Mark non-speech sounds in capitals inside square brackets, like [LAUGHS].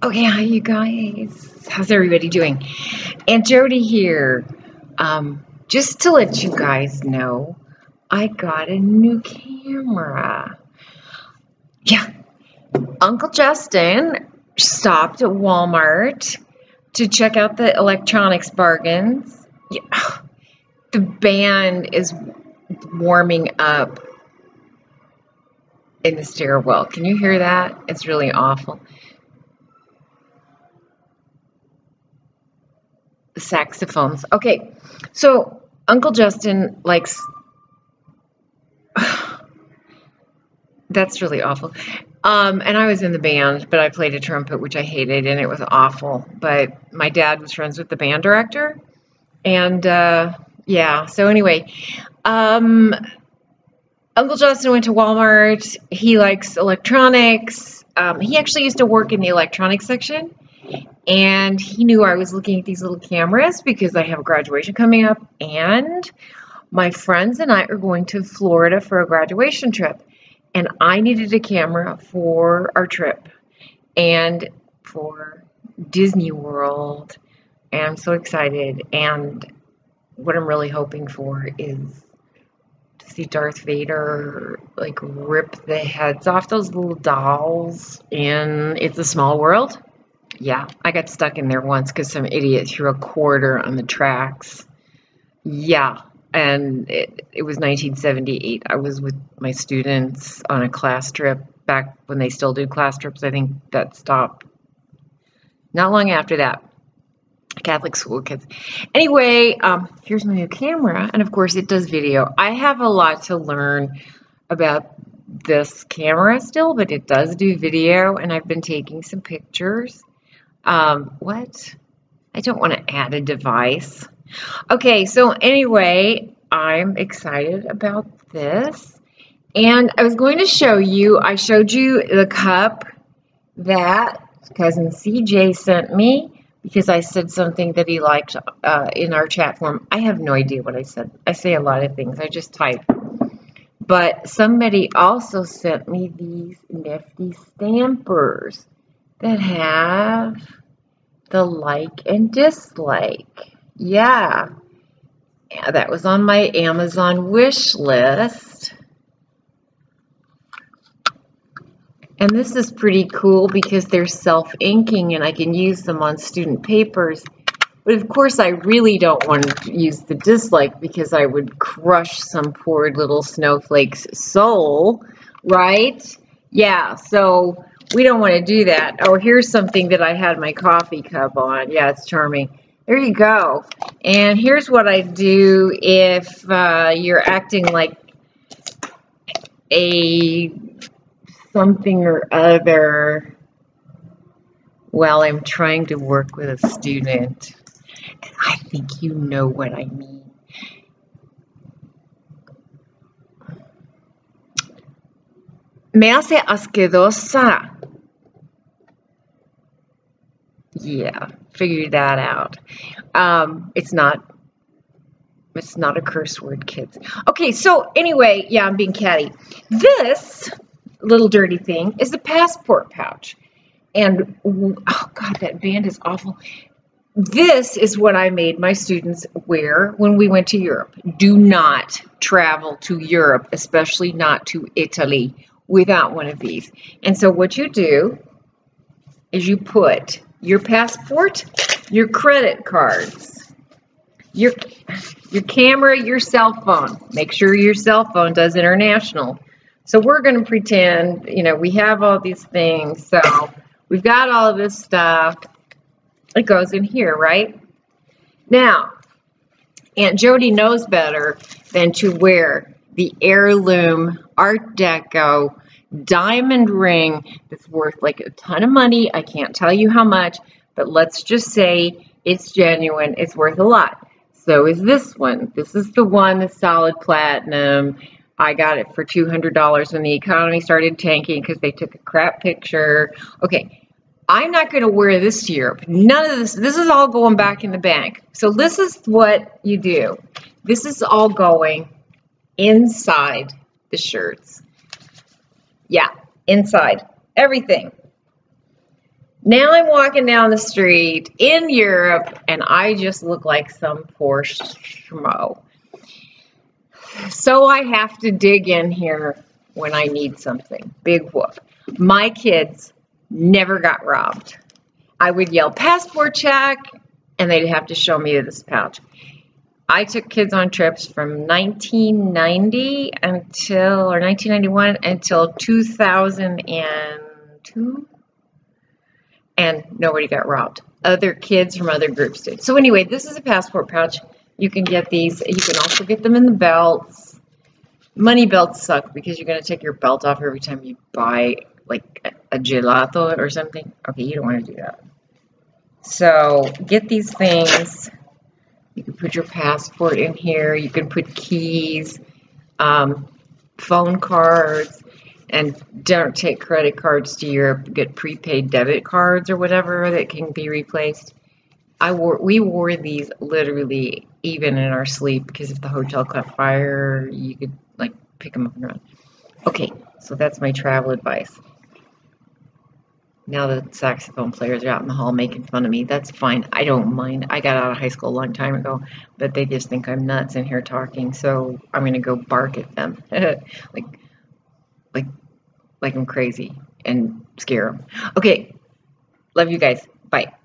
Okay, hi you guys. How's everybody doing? Aunt Jody here. Um, just to let you guys know, I got a new camera. Yeah, Uncle Justin stopped at Walmart to check out the electronics bargains. Yeah, the band is warming up in the stairwell. Can you hear that? It's really awful. Saxophones. Okay, so Uncle Justin likes. [SIGHS] That's really awful. Um, and I was in the band, but I played a trumpet, which I hated, and it was awful. But my dad was friends with the band director, and uh, yeah. So anyway, um, Uncle Justin went to Walmart. He likes electronics. Um, he actually used to work in the electronics section and he knew I was looking at these little cameras because I have a graduation coming up and my friends and I are going to Florida for a graduation trip and I needed a camera for our trip and for Disney World. And I'm so excited and what I'm really hoping for is to see Darth Vader like rip the heads off those little dolls in It's a Small World yeah, I got stuck in there once because some idiot threw a quarter on the tracks. Yeah, and it, it was 1978. I was with my students on a class trip back when they still do class trips. I think that stopped not long after that. Catholic school kids. Anyway, um, here's my new camera, and of course it does video. I have a lot to learn about this camera still, but it does do video, and I've been taking some pictures. Um, what? I don't want to add a device. Okay, so anyway, I'm excited about this. And I was going to show you, I showed you the cup that cousin CJ sent me because I said something that he liked uh, in our chat form. I have no idea what I said. I say a lot of things. I just type. But somebody also sent me these nifty stampers that have the like and dislike. Yeah. yeah. That was on my Amazon wish list. And this is pretty cool because they're self-inking and I can use them on student papers. But of course, I really don't want to use the dislike because I would crush some poor little snowflake's soul, right? Yeah, so we don't want to do that. Oh, here's something that I had my coffee cup on. Yeah, it's charming. There you go. And here's what I do if uh, you're acting like a something or other while I'm trying to work with a student. And I think you know what I mean. Me hace asquerosa. Yeah, figured that out. Um, it's not it's not a curse word, kids. Okay, so anyway, yeah, I'm being catty. This little dirty thing is the passport pouch. And, oh God, that band is awful. This is what I made my students wear when we went to Europe. Do not travel to Europe, especially not to Italy, without one of these. And so what you do is you put your passport, your credit cards, your your camera, your cell phone. Make sure your cell phone does international. So we're going to pretend, you know, we have all these things. So we've got all of this stuff. It goes in here, right? Now, Aunt Jody knows better than to wear the heirloom Art Deco diamond ring that's worth like a ton of money. I can't tell you how much, but let's just say it's genuine. It's worth a lot. So is this one. This is the one that's solid platinum. I got it for $200 when the economy started tanking because they took a crap picture. Okay, I'm not going to wear this to Europe. None of this. This is all going back in the bank. So this is what you do. This is all going inside the shirts. Yeah, inside. Everything. Now I'm walking down the street in Europe and I just look like some poor schmo. So I have to dig in here when I need something. Big whoop. My kids never got robbed. I would yell passport check and they'd have to show me this pouch. I took kids on trips from 1990 until, or 1991 until 2002, and nobody got robbed. Other kids from other groups did. So anyway, this is a passport pouch. You can get these. You can also get them in the belts. Money belts suck because you're going to take your belt off every time you buy like a gelato or something. Okay, you don't want to do that. So get these things. You can put your passport in here. You can put keys, um, phone cards, and don't take credit cards to Europe. Get prepaid debit cards or whatever that can be replaced. I wore we wore these literally even in our sleep because if the hotel caught fire, you could like pick them up and run. Okay, so that's my travel advice. Now the saxophone players are out in the hall making fun of me. That's fine. I don't mind. I got out of high school a long time ago, but they just think I'm nuts in here talking, so I'm gonna go bark at them, [LAUGHS] like, like, like I'm crazy and scare them. Okay, love you guys. Bye.